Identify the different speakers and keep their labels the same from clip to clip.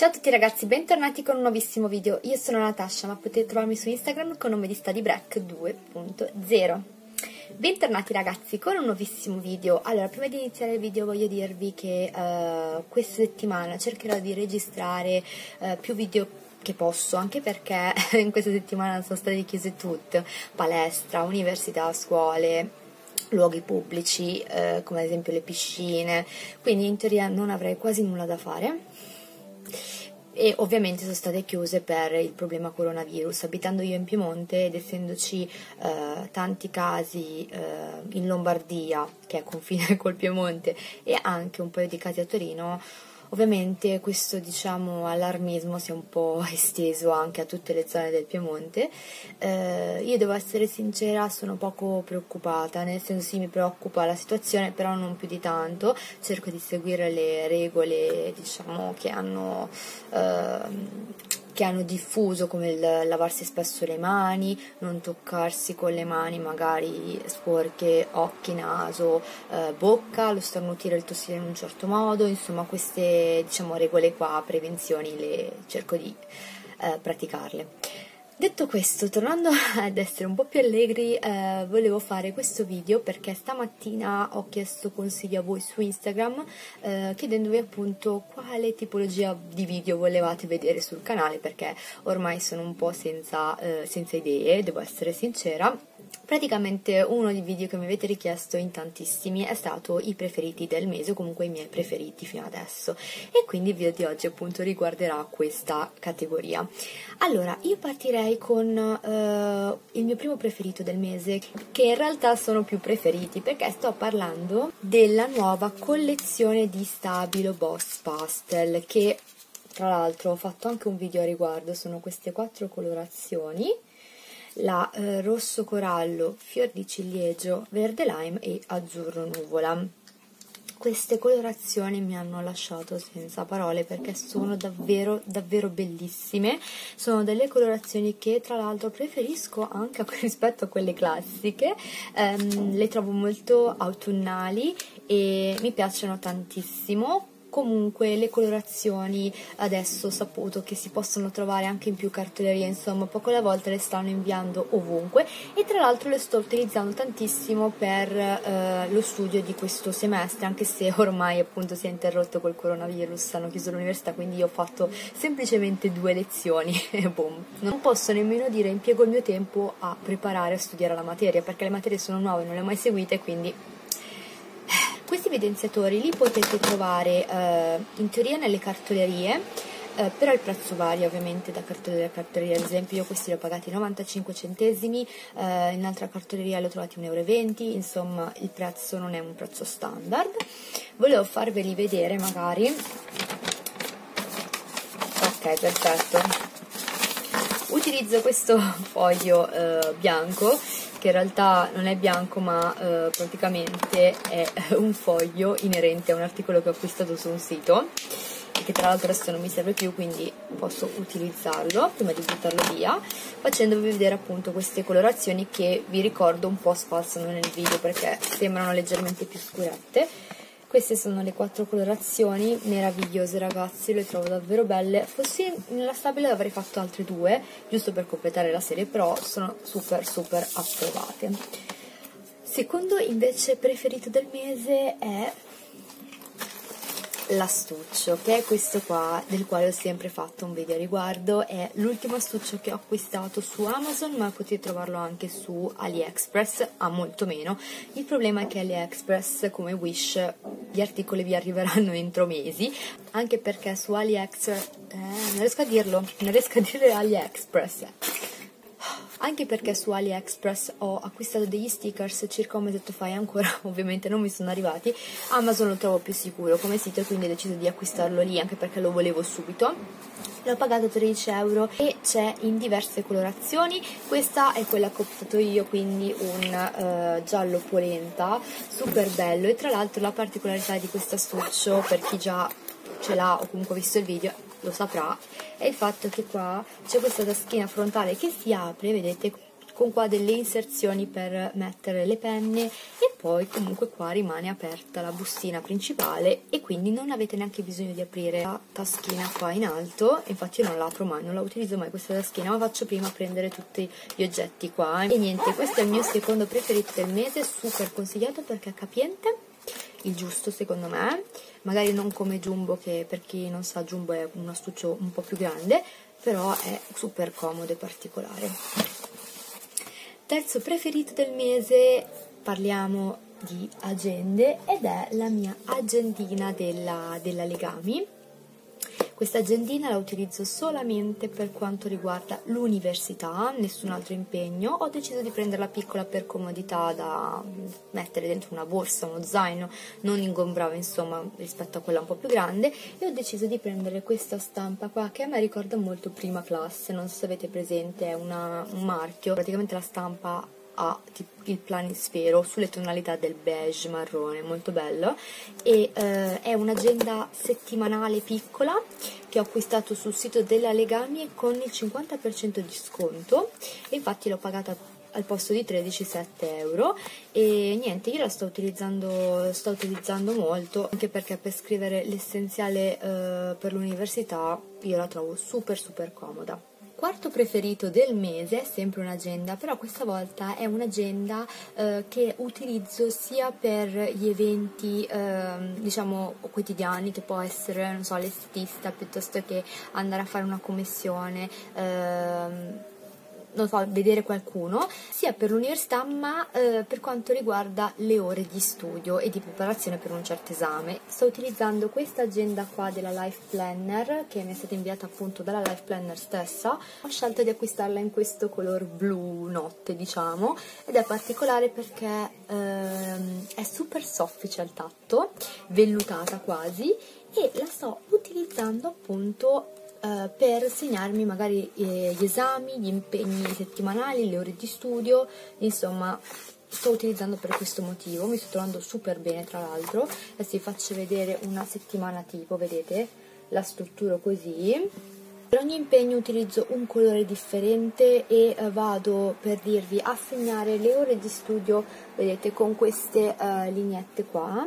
Speaker 1: Ciao a tutti ragazzi, bentornati con un nuovissimo video. Io sono Natasha, ma potete trovarmi su Instagram con nome di StudyBreak 2.0. Bentornati ragazzi con un nuovissimo video. Allora, prima di iniziare il video voglio dirvi che uh, questa settimana cercherò di registrare uh, più video che posso, anche perché in questa settimana sono state chiuse tutte, palestra, università, scuole, luoghi pubblici, eh, come ad esempio le piscine, quindi in teoria non avrei quasi nulla da fare e ovviamente sono state chiuse per il problema coronavirus. Abitando io in Piemonte ed essendoci eh, tanti casi eh, in Lombardia, che è confine col Piemonte, e anche un paio di casi a Torino, Ovviamente questo diciamo, allarmismo si è un po' esteso anche a tutte le zone del Piemonte. Eh, io devo essere sincera, sono poco preoccupata, nel senso sì mi preoccupa la situazione, però non più di tanto. Cerco di seguire le regole diciamo, che hanno eh, che hanno diffuso come il lavarsi spesso le mani, non toccarsi con le mani magari sporche occhi, naso, eh, bocca, lo starnutire il tossire in un certo modo, insomma queste diciamo regole qua, prevenzioni le cerco di eh, praticarle. Detto questo, tornando ad essere un po' più allegri, eh, volevo fare questo video perché stamattina ho chiesto consigli a voi su Instagram eh, chiedendovi appunto quale tipologia di video volevate vedere sul canale perché ormai sono un po' senza, eh, senza idee, devo essere sincera Praticamente uno dei video che mi avete richiesto in tantissimi è stato i preferiti del mese, o comunque i miei preferiti fino adesso, e quindi il video di oggi appunto riguarderà questa categoria. Allora, io partirei con uh, il mio primo preferito del mese, che in realtà sono più preferiti, perché sto parlando della nuova collezione di Stabilo Boss Pastel, che tra l'altro ho fatto anche un video a riguardo, sono queste quattro colorazioni la eh, rosso corallo, fior di ciliegio, verde lime e azzurro nuvola. Queste colorazioni mi hanno lasciato senza parole perché sono davvero davvero bellissime. Sono delle colorazioni che tra l'altro preferisco anche rispetto a quelle classiche. Um, le trovo molto autunnali e mi piacciono tantissimo comunque le colorazioni adesso ho saputo che si possono trovare anche in più cartolerie insomma poco alla volta le stanno inviando ovunque e tra l'altro le sto utilizzando tantissimo per eh, lo studio di questo semestre anche se ormai appunto si è interrotto col coronavirus hanno chiuso l'università quindi io ho fatto semplicemente due lezioni e boom. Non posso nemmeno dire impiego il mio tempo a preparare a studiare la materia perché le materie sono nuove non le ho mai seguite quindi questi evidenziatori li potete trovare eh, in teoria nelle cartolerie, eh, però il prezzo varia ovviamente da cartoleria a cartoleria, ad esempio io questi li ho pagati 95 centesimi, eh, in altra cartoleria li ho trovati 1,20 euro, insomma il prezzo non è un prezzo standard. Volevo farveli vedere magari. Ok, perfetto. Utilizzo questo foglio eh, bianco che in realtà non è bianco ma eh, praticamente è un foglio inerente a un articolo che ho acquistato su un sito che tra l'altro adesso non mi serve più quindi posso utilizzarlo prima di buttarlo via facendovi vedere appunto queste colorazioni che vi ricordo un po' spassano nel video perché sembrano leggermente più scurette queste sono le quattro colorazioni meravigliose ragazzi, le trovo davvero belle. Fossi nella stabile avrei fatto altre due, giusto per completare la serie, però sono super super approvate. Secondo invece preferito del mese è l'astuccio che è questo qua del quale ho sempre fatto un video a riguardo. È l'ultimo astuccio che ho acquistato su Amazon ma potete trovarlo anche su AliExpress a molto meno. Il problema è che AliExpress come Wish gli articoli vi arriveranno entro mesi anche perché su AliExpress eh, non riesco a dirlo non riesco a dire AliExpress anche perché su AliExpress ho acquistato degli stickers circa un mesetto fa e ancora ovviamente non mi sono arrivati. Amazon lo trovo più sicuro come sito quindi ho deciso di acquistarlo lì anche perché lo volevo subito. L'ho pagato 13 euro e c'è in diverse colorazioni. Questa è quella che ho optato io quindi un uh, giallo polenta super bello. E tra l'altro la particolarità di questo astuccio per chi già ce l'ha o comunque visto il video lo saprà è il fatto che qua c'è questa taschina frontale che si apre vedete con qua delle inserzioni per mettere le penne e poi comunque qua rimane aperta la bustina principale e quindi non avete neanche bisogno di aprire la taschina qua in alto. Infatti io non la apro mai, non la utilizzo mai questa taschina ma faccio prima prendere tutti gli oggetti qua. E niente, questo è il mio secondo preferito del mese super consigliato perché è capiente il giusto secondo me. Magari non come Jumbo che per chi non sa Jumbo è un astuccio un po' più grande però è super comodo e particolare. Terzo preferito del mese parliamo di agende ed è la mia agendina della, della Legami questa agendina la utilizzo solamente per quanto riguarda l'università, nessun altro impegno. Ho deciso di prenderla piccola per comodità da mettere dentro una borsa, uno zaino, non ingombrava insomma rispetto a quella un po' più grande. E ho deciso di prendere questa stampa qua che a me ricorda molto prima classe, non so se avete presente, è una, un marchio, praticamente la stampa ha il planisfero sulle tonalità del beige marrone, molto bello. E eh, è un'agenda settimanale piccola che ho acquistato sul sito della Legami con il 50% di sconto. E infatti l'ho pagata al posto di 13,7 euro. E niente io la sto utilizzando, sto utilizzando molto anche perché per scrivere l'essenziale eh, per l'università io la trovo super super comoda quarto preferito del mese è sempre un'agenda, però questa volta è un'agenda eh, che utilizzo sia per gli eventi eh, diciamo quotidiani, che può essere, non so, l'estetista piuttosto che andare a fare una commissione. Eh, non so, vedere qualcuno, sia per l'università ma eh, per quanto riguarda le ore di studio e di preparazione per un certo esame. Sto utilizzando questa agenda qua della Life Planner che mi è stata inviata appunto dalla Life Planner stessa. Ho scelto di acquistarla in questo color blu notte diciamo ed è particolare perché ehm, è super soffice al tatto, vellutata quasi e la sto utilizzando appunto eh, per segnarmi magari eh, gli esami, gli impegni settimanali, le ore di studio, insomma sto utilizzando per questo motivo, mi sto trovando super bene tra l'altro, adesso vi faccio vedere una settimana tipo, vedete, la strutturo così. Per ogni impegno utilizzo un colore differente e eh, vado per dirvi a segnare le ore di studio, vedete, con queste uh, lineette qua,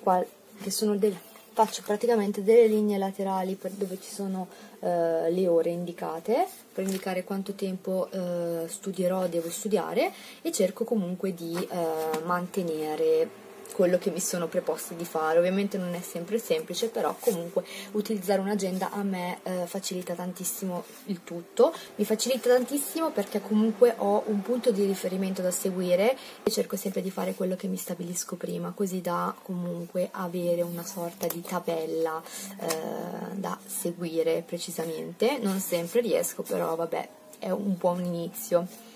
Speaker 1: qua che sono delle faccio praticamente delle linee laterali dove ci sono eh, le ore indicate per indicare quanto tempo eh, studierò, devo studiare e cerco comunque di eh, mantenere quello che mi sono preposti di fare. Ovviamente non è sempre semplice, però comunque utilizzare un'agenda a me eh, facilita tantissimo il tutto. Mi facilita tantissimo perché comunque ho un punto di riferimento da seguire e cerco sempre di fare quello che mi stabilisco prima, così da comunque avere una sorta di tabella eh, da seguire precisamente. Non sempre riesco, però vabbè, è un buon inizio.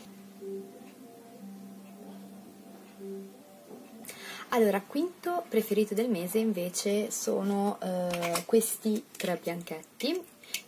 Speaker 1: Allora, quinto preferito del mese invece sono uh, questi tre bianchetti,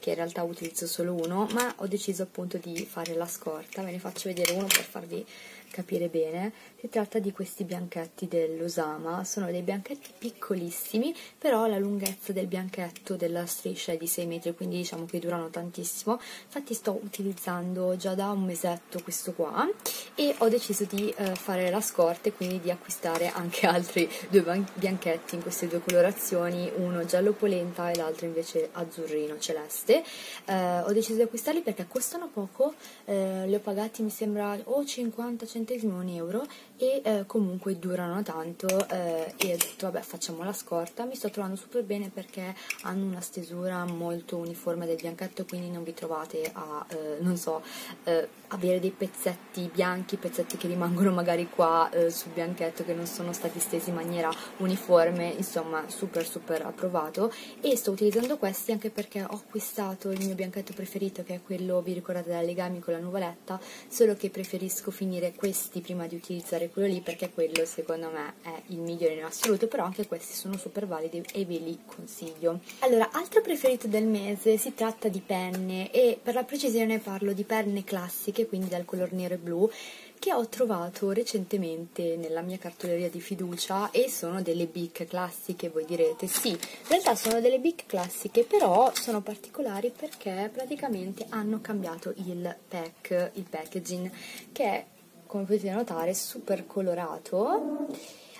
Speaker 1: che in realtà utilizzo solo uno, ma ho deciso appunto di fare la scorta, ve ne faccio vedere uno per farvi capire bene, si tratta di questi bianchetti dell'Osama, sono dei bianchetti piccolissimi, però la lunghezza del bianchetto della striscia è di 6 metri, quindi diciamo che durano tantissimo, infatti sto utilizzando già da un mesetto questo qua e ho deciso di eh, fare la scorta e quindi di acquistare anche altri due bianchetti in queste due colorazioni, uno giallo polenta e l'altro invece azzurrino celeste. Eh, ho deciso di acquistarli perché costano poco, eh, li ho pagati mi sembra o 50 centesimi o un euro e eh, comunque durano tanto eh, e ho detto vabbè facciamo la scorta. Mi sto trovando super bene perché hanno una stesura molto uniforme del bianchetto quindi non vi trovate a eh, non so eh, avere dei pezzetti bianchi pezzetti che rimangono magari qua sul bianchetto che non sono stati stesi in maniera uniforme insomma super super approvato. E sto utilizzando questi anche perché ho acquistato il mio bianchetto preferito che è quello vi ricordate da legami con la nuvoletta solo che preferisco finire questi prima di utilizzare quello lì perché quello secondo me è il migliore in assoluto, però anche questi sono super validi e ve li consiglio. Allora, altro preferito del mese si tratta di penne e per la precisione parlo di penne classiche, quindi dal color nero e blu che ho trovato recentemente nella mia cartoleria di fiducia e sono delle Bic classiche, voi direte. Sì, in realtà sono delle Bic classiche, però sono particolari perché praticamente hanno cambiato il pack, il packaging, che è, come potete notare, super colorato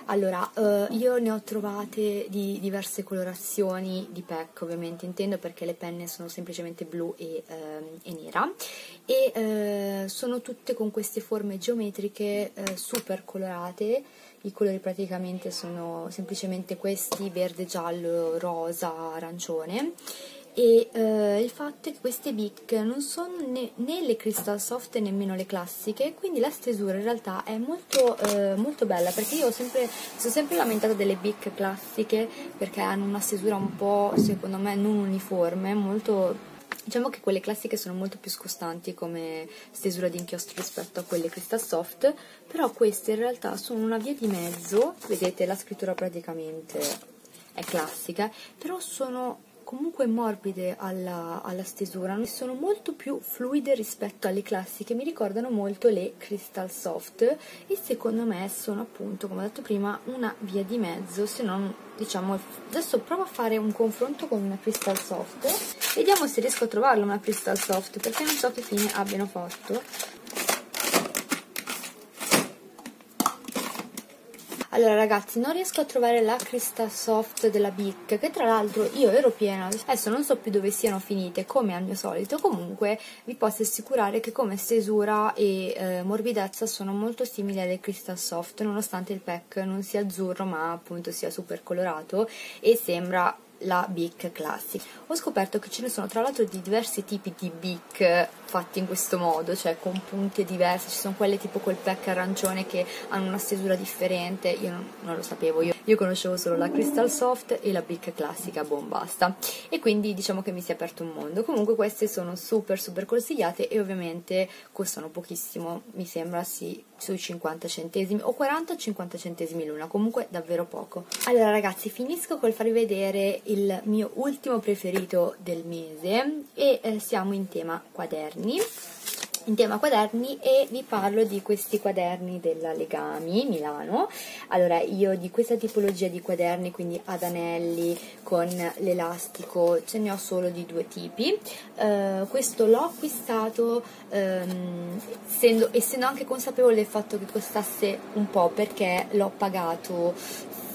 Speaker 1: allora, uh, io ne ho trovate di diverse colorazioni di pack, ovviamente intendo perché le penne sono semplicemente blu e, uh, e nera e uh, sono tutte con queste forme geometriche super colorate. I colori praticamente sono semplicemente questi, verde, giallo, rosa, arancione e eh, il fatto è che queste Bic non sono né, né, le Crystal Soft nemmeno le classiche quindi la stesura in realtà è molto, eh, molto bella perché io sempre, sono sempre lamentata delle Bic classiche perché hanno una stesura un po' secondo me non uniforme molto Diciamo che quelle classiche sono molto più scostanti come stesura di inchiostro rispetto a quelle Crystal Soft, però queste in realtà sono una via di mezzo, vedete la scrittura praticamente è classica, però sono comunque morbide alla, alla stesura, sono molto più fluide rispetto alle classiche, mi ricordano molto le Crystal Soft e secondo me sono appunto, come ho detto prima, una via di mezzo, se non diciamo, adesso provo a fare un confronto con una Crystal Soft, vediamo se riesco a trovarla una Crystal Soft, perché non so che fine abbiano fatto, Allora ragazzi, non riesco a trovare la Crystal Soft della Bic, che tra l'altro io ero piena, adesso non so più dove siano finite, come al mio solito, comunque vi posso assicurare che come stesura e eh, morbidezza sono molto simili alle Crystal Soft, nonostante il pack non sia azzurro ma appunto sia super colorato e sembra la Bic Classic. Ho scoperto che ce ne sono tra l'altro di diversi tipi di Bic fatti in questo modo, cioè con punte diverse, ci sono quelle tipo col pack arancione che hanno una stesura differente, io non, non lo sapevo, io, io, conoscevo solo la Crystal Soft e la Bic classica, boh, basta. E quindi diciamo che mi si è aperto un mondo. Comunque queste sono super super consigliate e ovviamente costano pochissimo, mi sembra sì, sui 50 centesimi o 40 o 50 centesimi l'una, comunque davvero poco. Allora ragazzi, finisco col farvi vedere il mio ultimo preferito del mese e eh, siamo in tema quaderni in tema quaderni e vi parlo di questi quaderni della Legami Milano. Allora, io di questa tipologia di quaderni, quindi ad anelli con l'elastico, ce ne ho solo di due tipi. Uh, questo l'ho acquistato um, essendo, essendo anche consapevole del fatto che costasse un po' perché l'ho pagato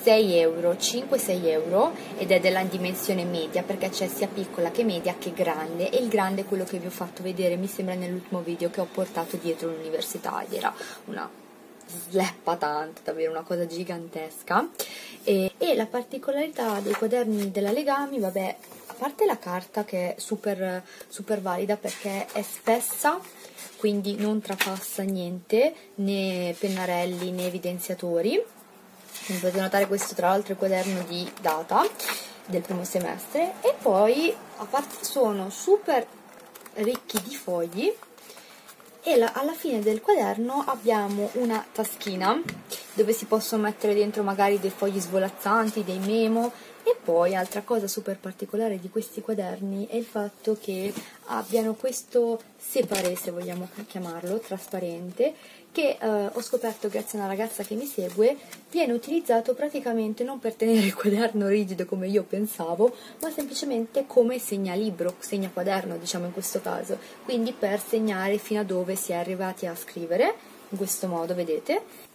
Speaker 1: 6 euro, 5-6 euro ed è della dimensione media perché c'è sia piccola che media che grande e il grande è quello che vi ho fatto vedere mi sembra nell'ultimo video che ho portato dietro l'università ed era una sleppa tanto, davvero una cosa gigantesca. E, e la particolarità dei quaderni della Legami, vabbè, a parte la carta che è super, super valida perché è spessa quindi non trapassa niente né pennarelli né evidenziatori come potete notare questo tra l'altro è il quaderno di data del primo semestre. E poi a parte sono super ricchi di fogli. E la, alla fine del quaderno abbiamo una taschina dove si possono mettere dentro magari dei fogli svolazzanti, dei memo poi altra cosa super particolare di questi quaderni è il fatto che abbiano questo separé, se vogliamo chiamarlo, trasparente, che eh, ho scoperto grazie a una ragazza che mi segue, viene utilizzato praticamente non per tenere il quaderno rigido come io pensavo, ma semplicemente come segnalibro, segnaquaderno diciamo in questo caso, quindi per segnare fino a dove si è arrivati a scrivere, in questo modo vedete,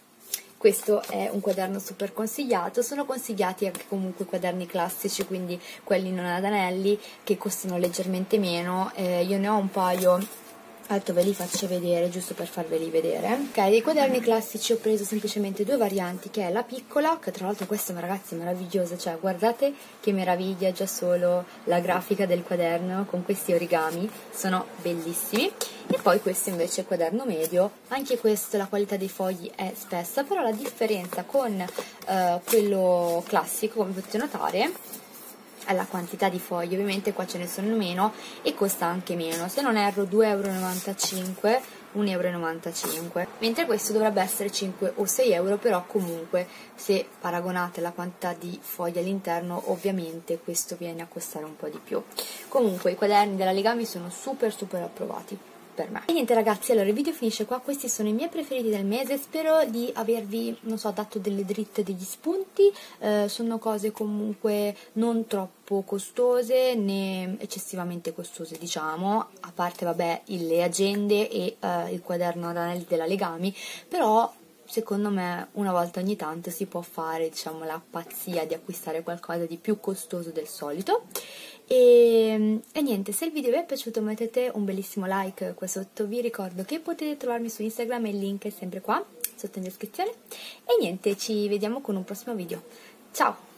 Speaker 1: questo è un quaderno super consigliato, sono consigliati anche comunque quaderni classici, quindi quelli non ad anelli che costano leggermente meno, eh, io ne ho un paio Alto ve li faccio vedere giusto per farveli vedere. Ok, dei quaderni classici ho preso semplicemente due varianti, che è la piccola, che tra l'altro questa ragazzi è meravigliosa, cioè guardate che meraviglia già solo la grafica del quaderno con questi origami, sono bellissimi. E poi questo invece è il quaderno medio, anche questo la qualità dei fogli è spessa, però la differenza con eh, quello classico, come potete notare, alla quantità di fogli, ovviamente qua ce ne sono meno e costa anche meno, se non erro 2,95 euro, 1,95 euro, mentre questo dovrebbe essere 5 o 6 euro, però comunque se paragonate la quantità di fogli all'interno ovviamente questo viene a costare un po' di più. Comunque i quaderni della Legami sono super super approvati. Per me. E niente ragazzi, allora il video finisce qua, questi sono i miei preferiti del mese, spero di avervi, non so, dato delle dritte, degli spunti, eh, sono cose comunque non troppo costose né eccessivamente costose diciamo, a parte vabbè le agende e eh, il quaderno ad anelli della Legami, però secondo me una volta ogni tanto si può fare diciamo la pazzia di acquistare qualcosa di più costoso del solito e, e, niente, se il video vi è piaciuto mettete un bellissimo like qua sotto, vi ricordo che potete trovarmi su Instagram, il link è sempre qua sotto in descrizione e niente, ci vediamo con un prossimo video. Ciao!